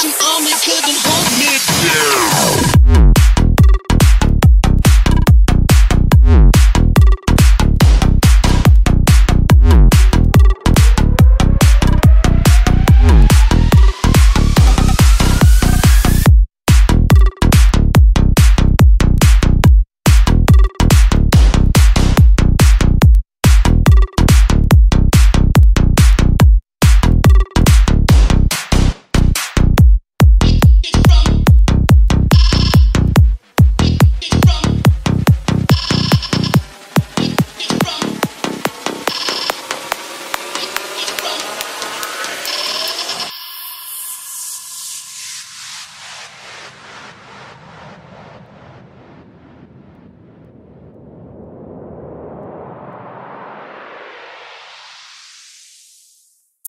Salvation Army couldn't hold me down.